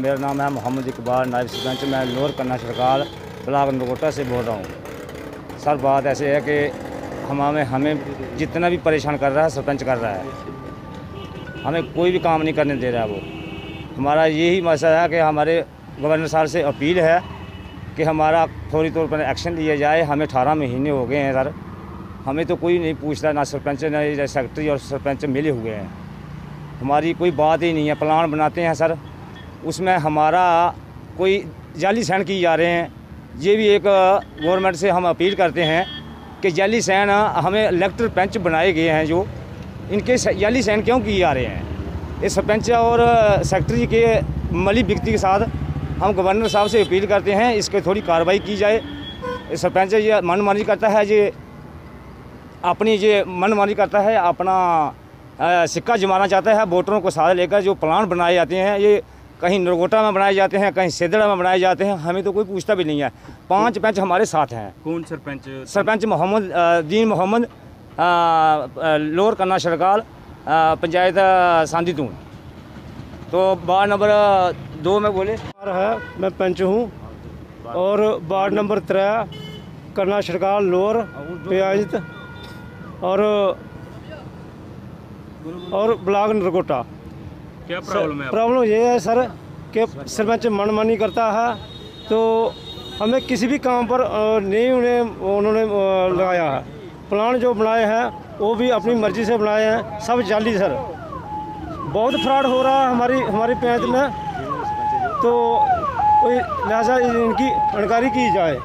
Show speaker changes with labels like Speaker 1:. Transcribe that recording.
Speaker 1: मेरा नाम है मोहम्मद इकबाल, नायब सरपंच मैं लोअर कन्ना सरकार, ब्लाक नगोटा से बोल रहा हूँ। सर, बात ऐसे है कि हमें हमें जितना भी परेशान कर रहा है, सरपंच कर रहा है। हमें कोई भी काम नहीं करने दे रहा है वो। हमारा यही मसला है कि हमारे गवर्नर साहब से अपील है कि हमारा फौरी तौर पर एक्शन लिया जाए। हमें अठारह महीने हो गए हैं, सर। हमें तो कोई नहीं पूछता ना सरपंच ना सेक्रेटरी और सरपंच मिले हुए हैं। हमारी कोई बात ही नहीं है। प्लान बनाते हैं, सर। उसमें हमारा कोई जाली सैन किए जा रहे हैं। ये भी एक गवर्नमेंट से हम अपील करते हैं कि जाली सैन हमें इलेक्टर पंच बनाए गए हैं जो। इनके जाली सैन क्यों किए जा रहे हैं? इस सरपंच और सेक्रेटरी के मली व्यक्ति के साथ हम गवर्नर साहब से अपील करते हैं इसके थोड़ी कार्रवाई की जाए। सरपंच ये मनमानी करता है, ये अपनी ये मनमानी करता है, अपना सिक्का जमाना चाहता है वोटरों को साथ लेकर जो प्लान बनाए जाते हैं, ये कहीं नरगोटा में बनाए जाते हैं कहीं सेदड़ा में बनाए जाते हैं हमें तो कोई पूछता भी नहीं है। पाँच पंच हमारे साथ हैं।
Speaker 2: कौन सरपंच?
Speaker 1: सरपंच मोहम्मद दीन मोहम्मद लोअर कन्ना सरकार अ, पंचायत अ, सांदी तून तो वार्ड नंबर दो में बोले।
Speaker 3: है मैं पंच हूँ। और वार्ड नंबर त्रै करना सरकार लोअर प्याजित और और ब्लाक नरकोटा
Speaker 2: क्या प्रॉब्लम है
Speaker 3: प्रॉब्लम ये है सर कि सरपंच मनमानी करता है तो हमें किसी भी काम पर नहीं उन्हें, उन्होंने लगाया है। प्लान जो बनाए हैं, वो भी अपनी मर्ज़ी से बनाए हैं, सब जाली सर बहुत फ्रॉड हो रहा है हमारी हमारी पंचायत में तो लिहाजा इनकी जानकारी की जाए।